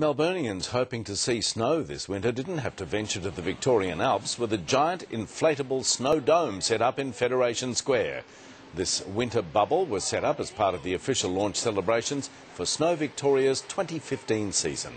Melburnians hoping to see snow this winter didn't have to venture to the Victorian Alps with a giant inflatable snow dome set up in Federation Square. This winter bubble was set up as part of the official launch celebrations for Snow Victoria's 2015 season.